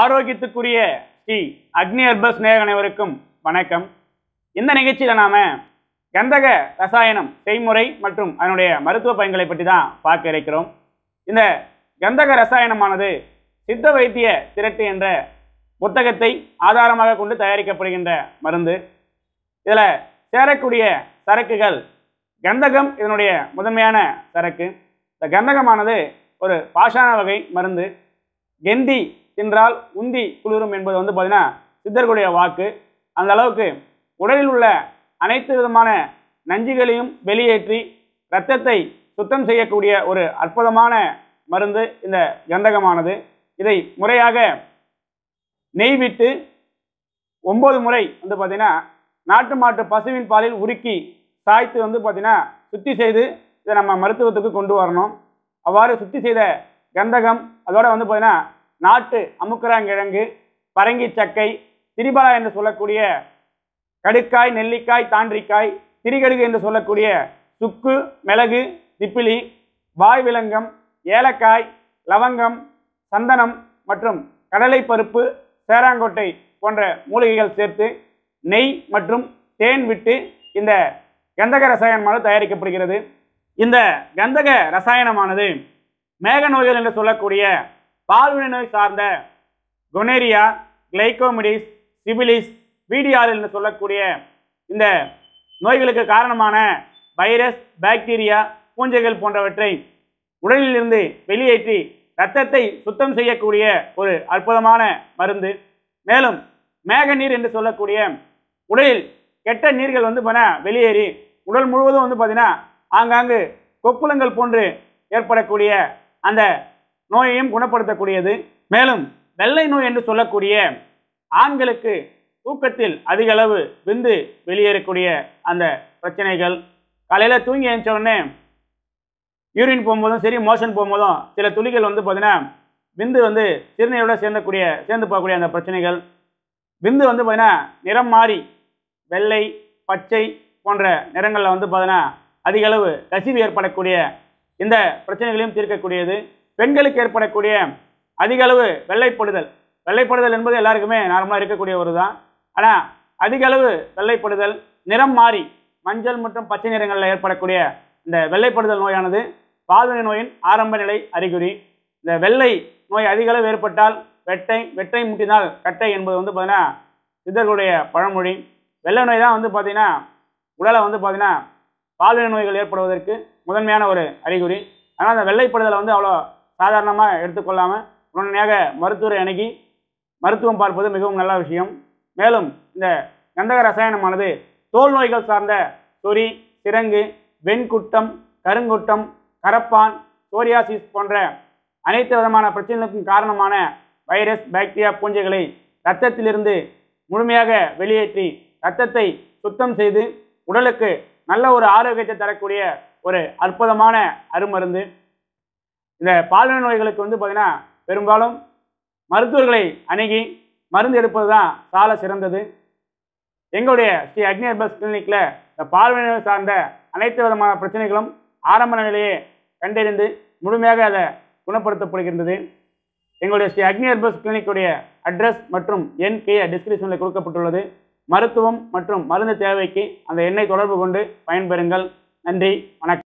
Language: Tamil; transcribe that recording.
ஆரோக்கியத்துக்குரிய ஸ்ரீ அக்னி அர்பஸ் நேயர் அனைவருக்கும் வணக்கம். இந்த நிகழ்ச்சியில் நாம் கந்தக ரசாயனம் செய்முறை மற்றும் அதனுடைய மருத்துவ பயன்களை பற்றி தான் பார்க்க இருக்கிறோம். இந்த கந்தக ரசாயனமானது சித்த வைத்திய திரட்டு என்ற புத்தகத்தை ஆதாரமாக கொண்டு தயாரிக்கப்படுகின்ற மருந்து. இதில் சேரக்கூடிய சரக்குகள் கந்தகம் இதனுடைய முதன்மையான சரக்கு. இந்த கந்தகமானது ஒரு பாஷாண வகை மருந்து. கெந்தி தின்றால் உந்தி குளிரும் என்பது வந்து பார்த்தீங்கன்னா சித்தர்களுடைய வாக்கு. அந்த அளவுக்கு உடலில் உள்ள அனைத்து விதமான நஞ்சுகளையும் வெளியேற்றி இரத்தத்தை சுத்தம் செய்யக்கூடிய ஒரு அற்புதமான மருந்து இந்த கந்தகமானது. இதை முறையாக நெய் விட்டு ஒம்பது முறை வந்து பார்த்தீங்கன்னா நாட்டு மாட்டு பசுவின் பாலில் உருக்கி சாய்த்து வந்து பார்த்தீங்கன்னா சுத்தி செய்து இதை நம்ம மருத்துவத்துக்கு கொண்டு வரணும். அவ்வாறு சுத்தி செய்த கந்தகம் அதோட வந்து பார்த்தீங்கன்னா நாட்டு அமுக்கராங்கிழங்கு பரங்கி சக்கை திரிபலா என்று சொல்லக்கூடிய கடுக்காய் நெல்லிக்காய் தாண்டிக்காய் திரிகடுகு என்று சொல்லக்கூடிய சுக்கு மிளகு திப்பிலி வாய் விலங்கம் ஏலக்காய் லவங்கம் சந்தனம் மற்றும் கடலைப்பருப்பு சேராங்கொட்டை போன்ற மூலிகைகள் சேர்த்து நெய் மற்றும் தேன் விட்டு இந்த கந்தக ரசாயனமானது தயாரிக்கப்படுகிறது. இந்த கந்தக ரசாயனமானது மேக நோய்கள் என்று சொல்லக்கூடிய பால்வினை நோய் சார்ந்த கொனேரியா கிளைகோமிடிஸ் சிபிலிஸ் வீடியால் என்று சொல்லக்கூடிய இந்த நோய்களுக்கு காரணமான வைரஸ் பாக்டீரியா பூஞ்சைகள் போன்றவற்றை உடலிலிருந்து வெளியேற்றி இரத்தத்தை சுத்தம் செய்யக்கூடிய ஒரு அற்புதமான மருந்து. மேலும் மேக நீர் என்று சொல்லக்கூடிய உடலில் கெட்ட நீர்கள் வந்து பார்த்தீங்கன்னா வெளியேறி உடல் முழுவதும் வந்து பார்த்தீங்கன்னா ஆங்காங்கு கொப்புளங்கள் போன்று ஏற்படக்கூடிய அந்த நோயையும் குணப்படுத்தக்கூடியது. மேலும் வெள்ளை நோய் என்று சொல்லக்கூடிய ஆண்களுக்கு தூக்கத்தில் அதிக அளவு விந்து வெளியேறக்கூடிய அந்த பிரச்சனைகள். காலையில் தூங்கி எழுந்த உடனே யூரின் போகும்போதும் சரி மோஷன் போகும்போதும் சில துளிகள் வந்து பார்த்தீங்கன்னா விந்து வந்து சிறுநீரோட சேர்ந்தக்கூடிய சேர்ந்து போகக்கூடிய அந்த பிரச்சனைகள். விந்து வந்து பார்த்தீங்கன்னா நிறம் மாறி வெள்ளை பச்சை போன்ற நிறங்களில் வந்து பார்த்தீங்கன்னா அதிக அளவு கசிவு ஏற்படக்கூடிய இந்த பிரச்சனைகளையும் தீர்க்கக்கூடியது. பெண்களுக்கு ஏற்படக்கூடிய அதிக அளவு வெள்ளைப்படுதல். வெள்ளைப்படுதல் என்பது எல்லாருக்குமே நார்மலாக இருக்கக்கூடிய ஒரு தான் ஆனால் அதிக அளவு வெள்ளைப்படுதல் நிறம் மாறி மஞ்சள் மற்றும் பச்சை நிறங்களில் ஏற்படக்கூடிய இந்த வெள்ளைப்படுதல் நோயானது பால்வினை நோயின் ஆரம்ப நிலை அறிகுறி. இந்த வெள்ளை நோய் அதிக அளவு ஏற்பட்டால் வெட்டை வெட்டை முட்டினால் கட்டை என்பது வந்து பார்த்தீங்கன்னா சித்தர்களுடைய பழமொழி. வெள்ளை நோய் தான் வந்து பார்த்தீங்கன்னா உடலை வந்து பார்த்தீங்கன்னா பால்வினை நோய்கள் ஏற்படுவதற்கு முதன்மையான ஒரு அறிகுறி. ஆனால் அந்த வெள்ளைப்படுதலை வந்து அவ்வளோ சாதாரணமாக எடுத்துக்கொள்ளாமல் உடனடியாக மருத்துவரை அணுகி மருத்துவம் பார்ப்பது மிகவும் நல்ல விஷயம். மேலும் இந்த கந்தக ரசாயனமானது தோல் நோய்கள் சார்ந்த சொறி சிரங்கு வெண்குட்டம் கருங்குட்டம் கரப்பான் சோரியாசிஸ் போன்ற அனைத்து விதமான பிரச்சனைகளுக்கும் காரணமான வைரஸ் பாக்டீரியா பூஞ்சைகளை இரத்தத்திலிருந்து முழுமையாக வெளியேற்றி இரத்தத்தை சுத்தம் செய்து உடலுக்கு நல்ல ஒரு ஆரோக்கியத்தை தரக்கூடிய ஒரு அற்புதமான அருமருந்து. இந்த பாலின நோய்களுக்கு வந்து பார்த்திங்கன்னா பெரும்பாலும் மருத்துவர்களை அணுகி மருந்து எடுப்பது தான் சால சிறந்தது. எங்களுடைய ஸ்ரீ அக்னி ஹெர்பல்ஸ் கிளினிக்கில் இந்த பால்வினை நோய் சார்ந்த அனைத்து விதமான பிரச்சனைகளும் ஆரம்ப நிலையிலேயே கண்டறிந்து முழுமையாக அதை குணப்படுத்தப்படுகின்றது. எங்களுடைய ஸ்ரீ அக்னி ஹெர்பல்ஸ் கிளினிக்குடைய அட்ரஸ் மற்றும் எண் கீழே டிஸ்கிரிப்ஷனில் கொடுக்கப்பட்டுள்ளது. மருத்துவம் மற்றும் மருந்து தேவைக்கு அந்த எண்ணை தொடர்பு கொண்டு பயன்பெறுங்கள். நன்றி வணக்கம்.